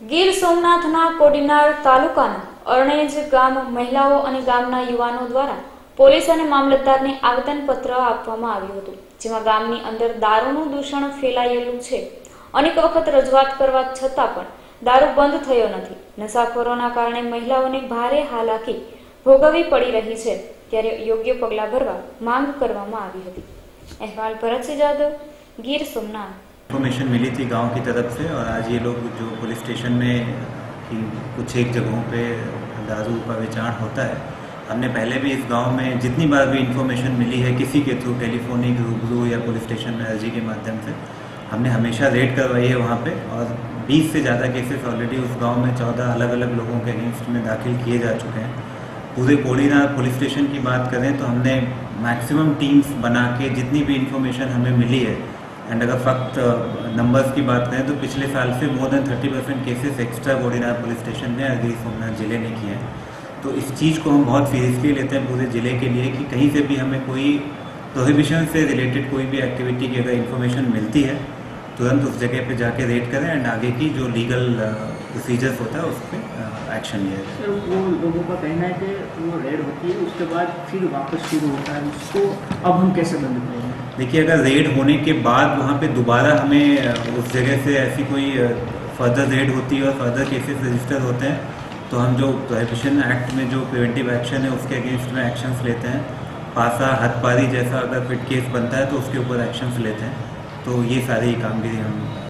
ગીર સોમનાથના કોડીનાર તાલુકાના અરણેજ ગામ મહિલાઓ અને ગામના યુવાનો દ્વારા પોલીસ અને મામલતદારને આવેદનપત્ર આપવામાં આવ્યું હતું, જેમાં ગામની અંદર દારૂનું દૂષણ ફેલાયેલું છે. અનેક વખત રજૂઆત કરવા છતાં પણ દારૂ બંધ થયો નથી. નશાખોરોના કારણે મહિલાઓને ભારે હાલાકી ભોગવવી પડી રહી છે, ત્યારે યોગ્ય પગલાં ભરવા માંગ કરવામાં આવી હતી. અહેવાલ ભરતસિંહ જાદવ, ગીર સોમનાથ. इन्फॉर्मेशन मिली थी गाँव की तरफ़ से और आज ये लोग जो पुलिस स्टेशन में कि कुछ एक जगहों पे दारू का विचार होता है। हमने पहले भी इस गाँव में जितनी बार भी इन्फॉर्मेशन मिली है किसी के थ्रू टेलीफोनिक रूबरू या पुलिस स्टेशन में अर्जी के माध्यम से, हमने हमेशा रेड करवाई है वहाँ पे और 20 से ज़्यादा केसेस ऑलरेडी उस गाँव में 14 अलग अलग लोगों के अगेंस्ट में दाखिल किए जा चुके हैं। पूरे कोड़ीनार पुलिस स्टेशन की बात करें तो हमने मैक्सिमम टीम्स बना के जितनी भी इंफॉर्मेशन हमें मिली है एंड अगर फक्त नंबर्स की बात करें तो पिछले साल से more than thirty percent cases extra Kodinar police station ने गिर सोमनाथ ज़िले ने किए हैं। तो इस चीज़ को हम बहुत सीरियसली लेते हैं पूरे ज़िले के लिए कि कहीं से भी हमें कोई प्रोहिबिशन से रिलेटेड कोई भी एक्टिविटी की अगर इन्फॉर्मेशन मिलती है, तुरंत उस जगह पे जाके रेड करें एंड आगे की जो लीगल प्रोसीजर्स होता है, उस पर एक्शन लिया जाए। वो लोगों का कहना है कि वो रेड होती है, उसके बाद फिर वापस शुरू होता है, उसको अब हम कैसे बंद करेंगे देखिए, अगर रेड होने के बाद वहाँ पे दोबारा हमें उस जगह से ऐसी कोई फर्दर रेड होती है और फर्दर केसेस रजिस्टर होते हैं तो हम जो प्रोहिबिशन एक्ट में जो प्रिवेंटिव एक्शन है, उसके अगेंस्ट में एक्शंस लेते हैं। पासा, हथपारी जैसा अगर फिट केस बनता है तो उसके ऊपर एक्शंस लेते हैं। तो ये सारी कामगिरी हम